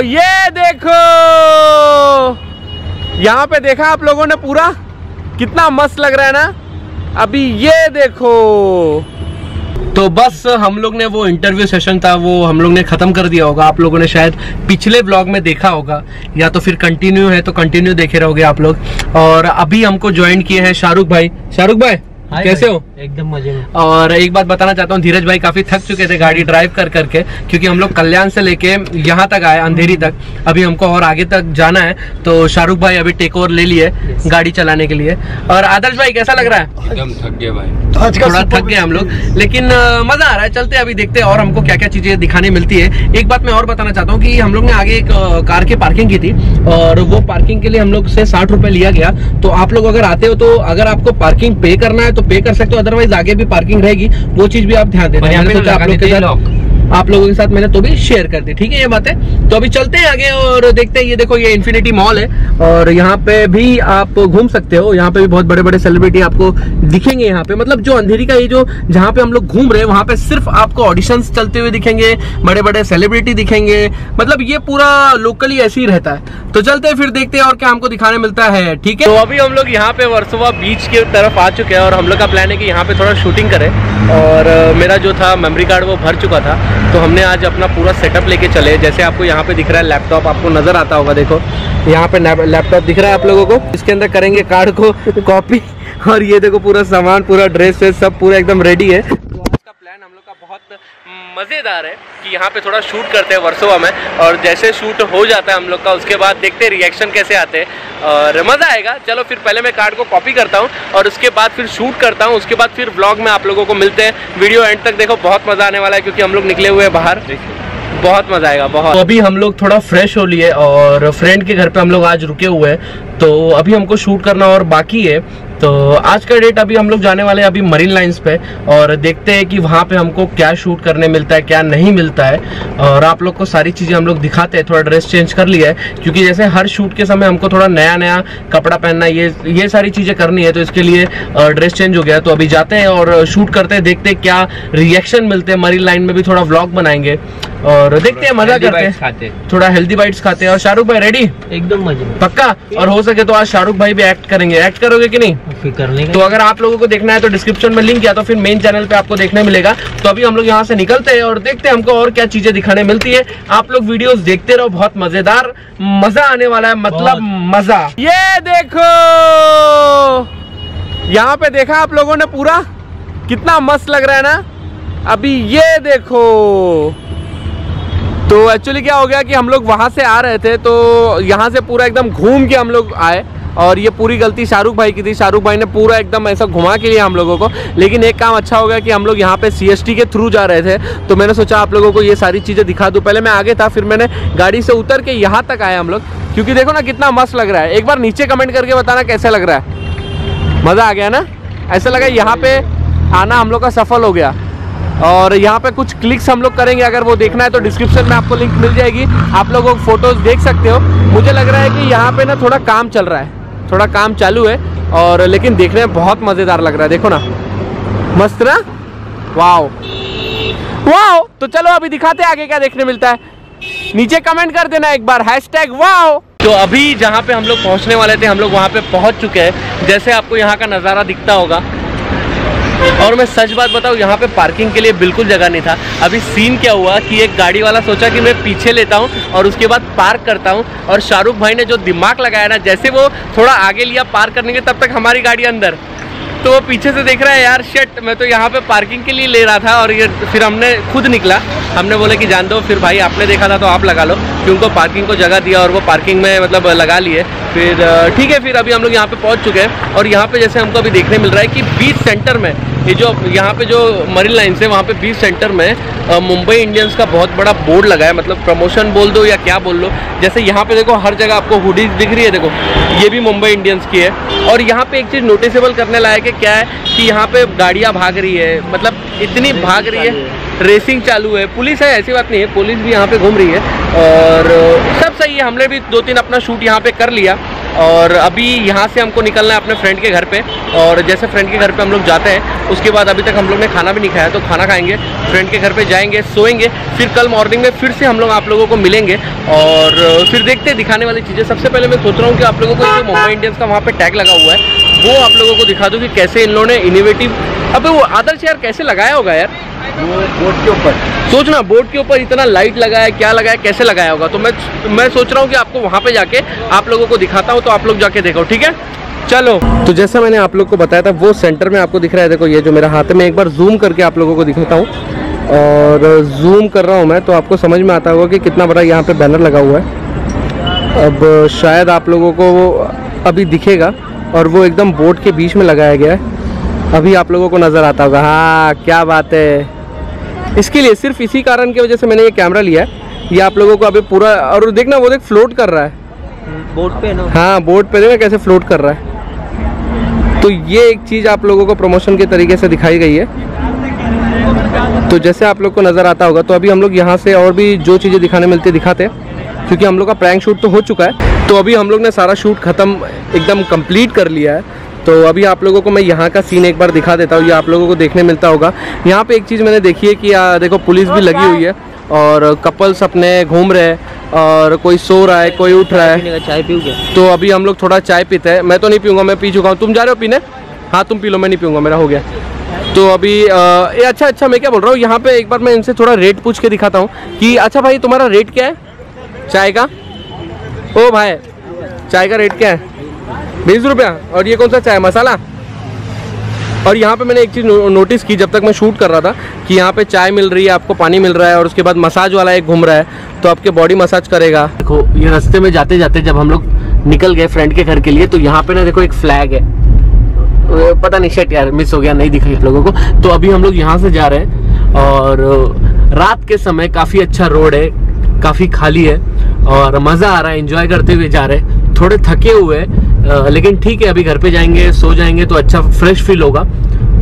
तो ये देखो। यहाँ पे देखा आप लोगों ने पूरा? कितना मस्त लग रहा है ना? अभी ये देखो। तो बस हम लोग ने वो इंटरव्यू सेशन था, वो हम लोग ने खत्म कर दिया होगा। आप लोगों ने शायद पिछले ब्लॉग में देखा होगा, या तो फिर कंटिन्यू है तो कंटिन्यू देखे रहोगे आप लोग। और अभी हमको ज्वाइन किए हैं शाहरुख भाई। शाहरुख भाई कैसे हो? एकदम मज़े में। और एक बात बताना चाहता हूँ धीरज भाई काफ़ी थक चुके थे गाड़ी ड्राइव कर करके क्योंकि हम लोग कल्याण से लेके यहाँ तक आए अंधेरी तक। अभी हमको और आगे तक जाना है तो शाहरुख भाई अभी टेक ओवर ले लिए गाड़ी चलाने के लिए। और आदर्श भाई कैसा लग रहा है? एकदम थक गया भाई। थोड़ा थक गए हम लोग। लेकिन मज़ा आ रहा है चलते अभी देखते हैं और हमको क्या क्या चीज़ें दिखाने मिलती है। एक बात मैं और बताना चाहता हूँ की हम लोग ने आगे एक कार की पार्किंग की थी और वो पार्किंग के लिए हम लोग से साठ रुपए लिया गया। तो आप लोग अगर आते हो तो अगर आपको पार्किंग पे करना है तो पे कर सकते हो अदरवाइज़ आगे भी पार्किंग रहेगी। वो चीज़ भी आप ध्यान देना। आप लोगों के साथ मैंने तो भी शेयर कर दी, ठीक है ये बात? है तो अभी चलते हैं आगे और देखते हैं, ये देखो ये इन्फिनिटी मॉल है और यहाँ पे भी आप घूम सकते हो, यहाँ पे भी बहुत बड़े बड़े सेलिब्रिटी आपको दिखेंगे यहाँ पे। मतलब जो अंधेरी का ये जो, जहाँ पे हम लोग घूम रहे हैं, वहाँ पे सिर्फ़ आपको ऑडिशन चलते हुए दिखेंगे बड़े बड़े सेलिब्रिटी दिखेंगे। मतलब ये पूरा लोकली ऐसे ही रहता है। तो चलते हैं, फिर देखते हैं और क्या हमको दिखाने मिलता है, ठीक है? तो अभी हम लोग यहाँ पे वर्सोवा बीच की तरफ़ आ चुके हैं और हम लोग का प्लान है कि यहाँ पे थोड़ा शूटिंग करें। और मेरा जो था मेमोरी कार्ड वो भर चुका था तो हमने आज अपना पूरा सेटअप लेके चले। जैसे आपको यहाँ पे दिख रहा है लैपटॉप आपको नज़र आता होगा, देखो। यहाँ पे लैपटॉप दिख रहा है आप लोगों को। इसके अंदर करेंगे कार्ड को कॉपी और ये देखो पूरा सामान, पूरा ड्रेस वेस सब पूरा एकदम रेडी है तो आज का प्लान हम लोग का बहुत मज़ेदार है कि यहाँ पे थोड़ा शूट करते हैं वर्सोवा में और जैसे शूट हो जाता है हम लोग का उसके बाद देखते हैं रिएक्शन कैसे आते हैं। और मज़ा आएगा। चलो फिर पहले मैं कार्ड को कॉपी करता हूँ और उसके बाद फिर शूट करता हूँ। उसके बाद फिर ब्लॉग में आप लोगों को मिलते हैं। वीडियो एंड तक देखो बहुत मज़ा आने वाला है क्योंकि हम लोग निकले हुए हैं बाहर। बहुत मज़ा आएगा बहुत। तो अभी हम लोग थोड़ा फ्रेश हो लिए और फ्रेंड के घर पे हम लोग आज रुके हुए हैं। तो अभी हमको शूट करना और बाकी है। तो आज का डेट अभी हम लोग जाने वाले हैं अभी मरीन लाइंस पे और देखते हैं कि वहाँ पे हमको क्या शूट करने मिलता है क्या नहीं मिलता है। और आप लोग को सारी चीज़ें हम लोग दिखाते हैं थोड़ा ड्रेस चेंज कर लिया है क्योंकि जैसे हर शूट के समय हमको थोड़ा नया नया कपड़ा पहनना ये ये सारी चीज़ें करनी है तो इसके लिए ड्रेस चेंज हो गया। तो अभी जाते हैं और शूट करते हैं देखते हैं क्या रिएक्शन मिलते हैं। मरीन लाइन में भी थोड़ा व्लॉग बनाएँगे और देखते हैं मज़ा करते हैं। थोड़ा हेल्दी बाइट्स खाते हैं। और शाहरुख भाई रेडी एकदम मज़े पक्का? और हो सके तो आज शाहरुख भाई भी एक्ट करेंगे। एक्ट करोगे कि नहीं? फिर तो अगर आप लोगों को देखना है तो डिस्क्रिप्शन में लिंक या तो फिर मेन चैनल पे आपको देखने मिलेगा। तो अभी हम लोग यहाँ से निकलते हैं और देखते हैं हमको और क्या चीज़ें दिखाने मिलती है। आप लोग वीडियोस देखते रहो बहुत मज़ेदार मज़ा आने वाला है मतलब मज़ा। ये देखो! यहाँ पे देखा आप लोगों ने पूरा? कितना मस्त लग रहा है ना? अभी ये देखो! तो एक्चुअली क्या हो गया कि हम लोग वहाँ से आ रहे थे तो यहाँ से पूरा एकदम घूम के हम लोग आए। और ये पूरी गलती शाहरुख भाई की थी। शाहरुख भाई ने पूरा एकदम ऐसा घुमा के लिया हम लोगों को। लेकिन एक काम अच्छा हो गया कि हम लोग यहाँ पे सीएसटी के थ्रू जा रहे थे। तो मैंने सोचा आप लोगों को ये सारी चीज़ें दिखा दूँ। पहले मैं आगे था, फिर मैंने गाड़ी से उतर के यहाँ तक आया हम लोग। क्योंकि देखो ना कितना मस्त लग रहा है। एक बार नीचे कमेंट करके बताना कैसे लग रहा है। मज़ा आ गया ना? ऐसा लगा यहाँ पे आना हम लोग का सफल हो गया। और यहाँ पे कुछ क्लिक्स हम लोग करेंगे। अगर वो देखना है तो डिस्क्रिप्शन में आपको लिंक मिल जाएगी। आप लोग वो फ़ोटोज़ देख सकते हो। मुझे लग रहा है कि यहाँ पे ना थोड़ा काम चल रहा है। थोड़ा काम चालू है और लेकिन देखने में बहुत मज़ेदार लग रहा है। देखो ना। मस्त ना? वाओ। वाओ। तो चलो अभी दिखाते आगे क्या देखने मिलता है। नीचे कमेंट कर देना एक बार। Hash tag wow. तो अभी जहाँ पे हम लोग पहुँचने वाले थे, हम लोग वहाँ पे पहुँच चुके हैं। जैसे आपको यहाँ का नज़ारा दिखता होगा और मैं सच बात बताऊँ, यहाँ पे पार्किंग के लिए बिल्कुल जगह नहीं था। अभी सीन क्या हुआ कि एक गाड़ी वाला सोचा कि मैं पीछे लेता हूँ और उसके बाद पार्क करता हूँ और शाहरुख भाई ने जो दिमाग लगाया ना, जैसे वो थोड़ा आगे लिया पार्क करने के, तब तक हमारी गाड़ी अंदर। तो वो पीछे से देख रहा है, यार शेट मैं तो यहाँ पे पार्किंग के लिए ले रहा था और ये फिर हमने खुद निकला। हमने बोला कि, जान दो, फिर भाई आपने देखा था तो आप लगा लो कि उनको पार्किंग को जगह दिया और वो पार्किंग में मतलब लगा लिए। फिर, ठीक है, फिर अभी हम लोग यहाँ पे पहुँच चुके हैं और यहाँ पे जैसे हमको अभी देखने मिल रहा है कि बीच सेंटर में ये जो यहाँ पे जो मरीन लाइन है वहाँ पे बीच सेंटर में मुंबई इंडियंस का बहुत बड़ा बोर्ड लगा है। मतलब प्रमोशन बोल दो या क्या बोल लो जैसे यहाँ पे देखो हर जगह आपको हुडीज दिख रही है देखो ये भी मुंबई इंडियंस की है। और यहाँ पे एक चीज़ नोटिसेबल करने लायक है क्या है कि यहाँ पे गाड़ियाँ भाग रही है। मतलब इतनी भाग रही है। रेसिंग चालू है। पुलिस है ऐसी बात नहीं है। पुलिस भी यहाँ पे घूम रही है। और सब सही है। हमने भी दो तीन अपना शूट यहाँ पे कर लिया। और अभी यहाँ से हमको निकलना है अपने फ्रेंड के घर पे। और जैसे फ्रेंड के घर पे हम लोग जाते हैं, उसके बाद अभी तक हम लोग ने खाना भी नहीं खाया तो खाना खाएँगे। फ्रेंड के घर पे जाएँगे, सोएँगे, फिर कल मॉर्निंग में फिर से हम लोग आप लोगों को मिलेंगे। और फिर देखते हैं, दिखाने वाली चीज़ें। सबसे पहले मैं सोच रहा हूँ कि आप लोगों को मुंबई इंडियंस का वहाँ पर टैग लगा हुआ है, वो आप लोगों को दिखा दूँ कि कैसे इन लोगों ने इनोवेटिव अब वो आदर्श यार कैसे लगाया होगा यार? वो बोर्ड के ऊपर। सोचना बोर्ड के ऊपर इतना लाइट लगा है क्या लगा है कैसे लगाया होगा? तो मैं मैं सोच रहा हूँ कि आपको वहाँ पे जाके आप लोगों को दिखाता हूँ तो आप लोग जाके देखो ठीक है? चलो। तो जैसा मैंने आप लोग को बताया था वो सेंटर में आपको दिख रहा है देखो ये जो मेरा हाथ है मैं एक बार जूम करके आप लोगों को दिखाता हूँ। और जूम कर रहा हूँ मैं तो आपको समझ में आता होगा कि कितना बड़ा यहाँ पे बैनर लगा हुआ है। अब शायद आप लोगों को वो अभी दिखेगा और वो एकदम बोर्ड के बीच में लगाया गया है। अभी आप लोगों को नज़र आता होगा। हाँ क्या बात है। इसके लिए सिर्फ़ इसी कारण की वजह से मैंने ये कैमरा लिया है ये आप लोगों को अभी पूरा और देखना वो देख फ्लोट कर रहा है। बोर्ड पे ना? हाँ बोर्ड पे देखना कैसे फ्लोट कर रहा है। तो ये एक चीज़ आप लोगों को प्रमोशन के तरीके से दिखाई गई है। तो जैसे आप लोग को नज़र आता होगा तो अभी हम लोग यहाँ से और भी जो चीज़ें दिखाने मिलती दिखाते हैं। क्योंकि हम लोग का प्रैंक शूट तो हो चुका है। तो अभी हम लोग ने सारा शूट ख़त्म एकदम कंप्लीट कर लिया है। तो अभी आप लोगों को मैं यहाँ का सीन एक बार दिखा देता हूँ ये आप लोगों को देखने मिलता होगा। यहाँ पे एक चीज़ मैंने देखी है कि आ, देखो पुलिस भी लगी हुई है और कपल्स अपने घूम रहे हैं और कोई सो रहा है कोई उठ रहा है। चाय पीओगे? तो अभी हम लोग थोड़ा चाय पीते हैं। मैं तो नहीं पीऊँगा मैं पी चुका हूँ। तुम जा रहे हो पीने? हाँ तुम पी लो मैं नहीं पीऊँगा मेरा हो गया। तो अभी ये अच्छा अच्छा मैं क्या बोल रहा हूँ यहाँ पे एक बार मैं इनसे थोड़ा रेट पूछ के दिखाता हूँ कि अच्छा भाई तुम्हारा रेट क्या है? चाय का? ओ भाई चाय का रेट क्या है? बीस रुपया। और ये कौन सा चाय? मसाला? और यहाँ पे मैंने एक चीज़ नो, नोटिस की जब तक मैं शूट कर रहा था कि यहाँ पे चाय मिल रही है आपको पानी मिल रहा है और उसके बाद मसाज वाला एक घूम रहा है तो आपके बॉडी मसाज करेगा। देखो ये रास्ते में जाते जाते जब हम लोग निकल गए फ्रेंड के घर के लिए तो यहाँ पे ना देखो एक फ्लैग है। पता नहीं शट यार मिस हो गया नहीं दिखा लोगों को। तो अभी हम लोग यहाँ से जा रहे हैं और रात के समय काफ़ी अच्छा रोड है काफ़ी खाली है और मज़ा आ रहा है एंजॉय करते हुए जा रहे हैं। थोड़े थके हुए हैं, लेकिन ठीक है अभी घर पे जाएँगे सो जाएँगे तो अच्छा फ्रेश फील होगा।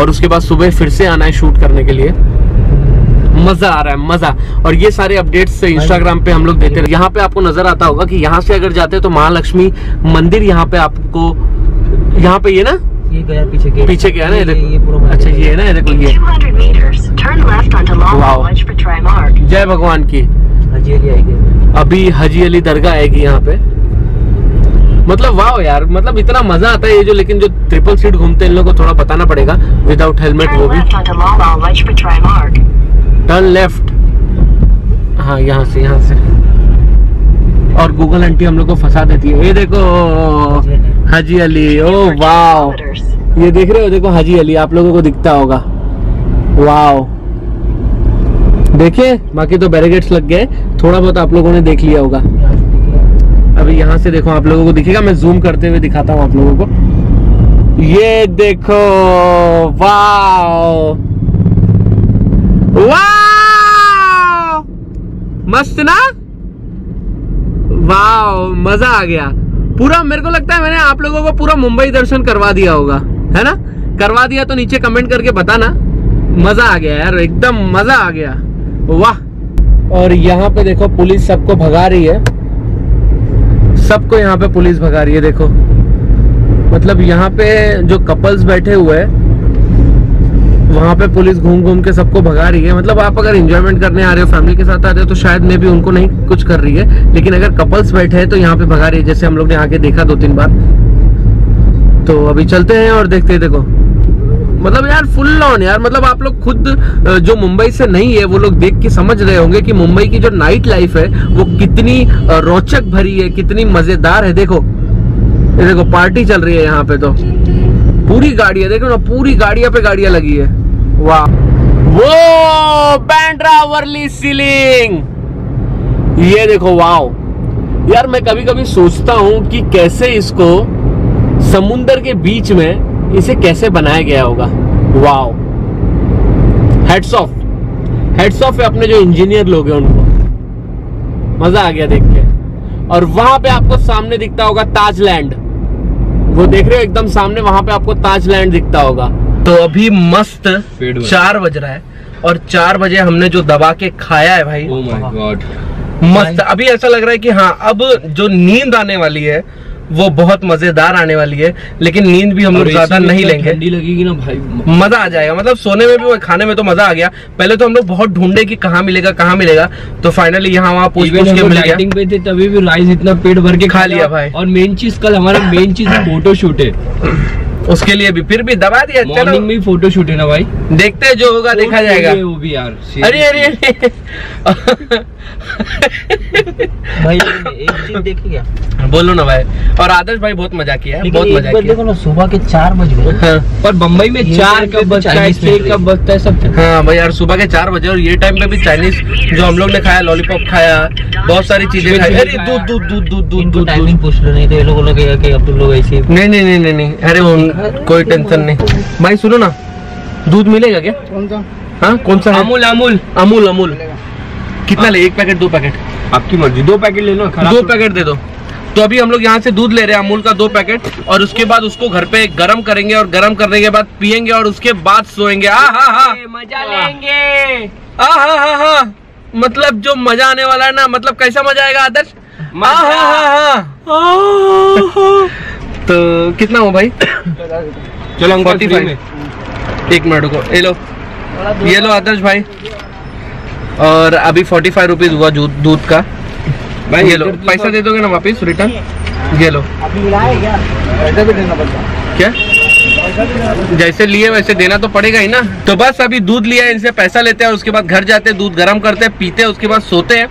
और उसके बाद सुबह फिर से आना है शूट करने के लिए। मज़ा आ रहा है मज़ा। और ये सारे अपडेट्स इंस्टाग्राम पे हम लोग देते हैं यहाँ पे आपको नज़र आता होगा कि यहाँ से अगर जाते हैं तो महालक्ष्मी मंदिर यहाँ पे आपको यहाँ पे ये ना? ये गया पीछे के। पीछे ना ये ये देखो। अच्छा ये है ना ये देखो ये। 200 meters, turn left onto Long Wow. Lodge for Trimark. जय भगवान की। हजेली आएगी। अभी हजी अली दरगाह आएगी यहाँ पे। मतलब वाह यार मतलब इतना मज़ा आता है ये जो, लेकिन जो ट्रिपल सीट घूमते हैं, इन लोगों को थोड़ा बताना पड़ेगा विदाउट हेलमेट वो भी. टर्न लेफ़्ट हाँ यहाँ से यहाँ से। और गूगल आंटी हम लोग को फंसा देती है। ये देखो, हाजी अली, ओ, वाओ। ये देख रहे हो, देखो हाजी अली, आप लोगों को दिखता होगा। वाओ। देखिए, बाकी तो बैरिकेड्स लग गए, थोड़ा बहुत आप लोगों ने देख लिया होगा। अभी यहाँ से देखो आप लोगों को दिखेगा, मैं जूम करते हुए दिखाता हूँ आप लोगों को। ये देखो, वाओ। मस्त ना? वाओ, मज़ा आ गया। पूरा मेरे को लगता है मैंने आप लोगों को पूरा मुंबई दर्शन करवा दिया होगा, है ना? करवा दिया तो नीचे कमेंट करके बताना। मज़ा आ गया यार, एकदम मज़ा आ गया। वाह। और यहाँ पे देखो, पुलिस सबको भगा रही है। सबको यहाँ पे पुलिस भगा रही है, देखो। मतलब यहाँ पे जो कपल्स बैठे हुए हैं, वहाँ पे पुलिस घूम घूम के सबको भगा रही है। मतलब आप अगर इंजॉयमेंट करने आ रहे हो फैमिली के साथ आ रहे हो तो शायद मे भी उनको नहीं कुछ कर रही है। लेकिन अगर कपल्स बैठे हैं तो यहाँ पे भगा रही है। जैसे हम लोग ने आके देखा दो तीन बार। तो अभी चलते हैं और देखते हैं, देखो। मतलब यार फुल ऑन यार मतलब आप लोग खुद जो मुंबई से नहीं है, वो लोग देख के समझ रहे होंगे कि मुंबई की जो नाइट लाइफ है, वो कितनी रोचक भरी है, कितनी मज़ेदार है। देखो देखो पार्टी चल रही है यहाँ पे तो। पूरी गाड़ियाँ देखो ना, पूरी गाड़ियाँ पे गाड़ियाँ लगी है। वाह। वो बैंड्रा वर्ली सीलिंग ये देखो वाओ यार, मैं कभी कभी सोचता हूँ कि कैसे इसको समुंदर के बीच में इसे कैसे बनाया गया होगा? Wow hats off hats off है अपने जो इंजीनियर लोग हैं उनको। मज़ा आ गया देख के। और वहाँ पे आपको सामने दिखता होगा ताजलैंड वो देख रहे हो एकदम सामने वहाँ पे आपको ताजलैंड दिखता होगा। तो अभी मस्त चार बज रहा है और चार बजे हमने जो दबा के खाया है भाई। ओ माय गॉड मस्त। अभी ऐसा लग रहा है कि हाँ अब जो नींद आने वाली है वो बहुत मज़ेदार आने वाली है लेकिन नींद भी हम लोग ज़्यादा नहीं लेंगे। ठंडी लगेगी ना भाई। मज़ा आ जाएगा मतलब सोने में भी और खाने में तो मज़ा आ गया। पहले तो हम लोग बहुत ढूंढे कि कहाँ मिलेगा कहाँ मिलेगा तो फाइनली यहाँ वहाँ पूछ पूछ के मिल गया। पे थे तभी भी राइस इतना पेट भर के खा लिया भाई। और मेन चीज़ कल हमारा मेन चीज़ फ़ोटो शूट है। उसके लिए भी फिर भी दबा दिया मॉर्निंग में फ़ोटो शूट है ना भाई? देखते हैं जो होगा देखा जाएगा। वो भी यार अरे अरे अरे। भाई एक चीज़ देखी क्या? बोलो ना भाई। और आदर्श भाई बहुत मज़ा किया है बहुत मज़ा किया। देखो ना सुबह के चार बज गए। हाँ। पर बम्बई में चार कब भी बजता है छह कब बजता है सब हाँ भाई यार सुबह के चार बजे और ये टाइम पे भी चाइनीज़ जो हम लोग ने खाया लॉलीपॉप खाया बहुत सारी चीज़ें खाई। अरे दूध दूध दूध दूध दूध दूध। टाइमिंग पूछ लो नहीं तो ये लोगों लगेगा कि अब तुम लोग ऐसे नहीं नहीं नहीं नहीं नहीं। अरे वो कोई टेंशन नहीं। भाई सुनो ना। दूध मिलेगा क्या? कौन सा? हाँ कौन सा अमूल अमूल। अमूल अमूल। कितना ले एक पैकेट दो पैकेट आपकी मर्ज़ी दो पैकेट ले लो दो पैकेट दे दो। तो अभी हम लोग यहाँ से दूध ले रहे हैं अमूल का दो पैकेट और उसके बाद उसको घर पे गर्म करेंगे और गर्म करने के बाद पियेंगे और उसके बाद सोएँगे। आ हा हा। मज़ा लेंगे। आ हा हा हा। मतलब जो मज़ा आने वाला है ना मतलब कैसा मज़ा आएगा आदर्श? आ हा हा हा। तो कितना हो भाई? चलो फोर्टी फाइव एक मिनट को ये लो। ये लो आदर्श भाई। और अभी फोर्टी फाइव रुपीज़ हुआ दूध दूध का। भाई ये लो पैसा दे दोगे ना वापिस रिटर्न ये लो। क्या? जैसे लिए वैसे देना तो पड़ेगा ही ना। तो बस अभी दूध लिया इनसे पैसा लेते हैं उसके बाद घर जाते हैं दूध गर्म करते हैं पीते हैं उसके बाद सोते हैं।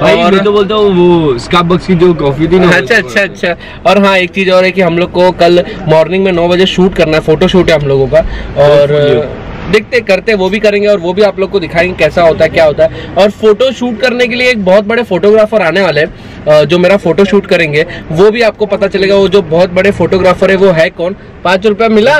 भाई और मैं तो बोलता हूँ वो स्टारबक्स की जो कॉफ़ी थी ना अच्छा अच्छा अच्छा। और हाँ एक चीज़ और है कि हम लोग को कल मॉर्निंग में नौ बजे शूट करना है फ़ोटो शूट है हम लोगों का। और देखते करते वो भी करेंगे और वो भी आप लोग को दिखाएँगे कैसा होता है क्या होता है। और फ़ोटो शूट करने के लिए एक बहुत बड़े फोटोग्राफर आने वाले हैं जो मेरा फ़ोटो शूट करेंगे वो भी आपको पता चलेगा वो जो बहुत बड़े फोटोग्राफर है वो है कौन? पाँच रुपया मिला?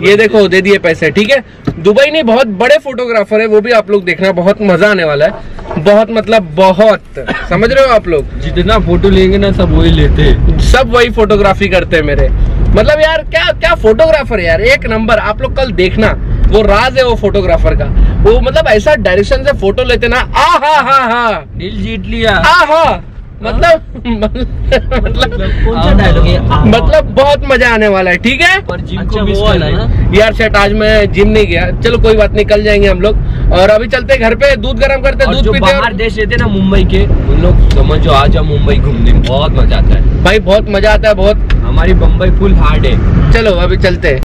ये देखो दे दिए पैसे ठीक है? दुबई नहीं बहुत बड़े फोटोग्राफर है वो भी आप लोग देखना बहुत मज़ा आने वाला है। बहुत मतलब बहुत समझ रहे हो आप लोग? जितना फ़ोटो लेंगे ना सब वही लेते। सब वही फोटोग्राफी करते हैं मेरे। मतलब यार क्या क्या फोटोग्राफर है यार? एक नंबर आप लोग कल देखना। वो राज है वो फोटोग्राफर का। वो मतलब ऐसा डायरेक्शन से फ़ोटो लेते ना आ हा हा हा। दिल जीत लिया। आ हा। मतलब मतलब कौन सा डायलॉग है? मतलब बहुत मज़ा आने वाला है ठीक है? पर जिम अच्छा, को मिस करना? यार सेट आज मैं जिम नहीं गया। चलो कोई बात नहीं कल जाएँगे हम लोग। और अभी चलते घर पे दूध गर्म करते दूध पीते हैं। बाहर देश रहते ना मुंबई के उन लोग समझो आ जाओ मुंबई घूमने में बहुत मज़ा आता है। भाई बहुत मज़ा आता है बहुत। हमारी बम्बई फुल हार्ड है। चलो अभी चलते हैं।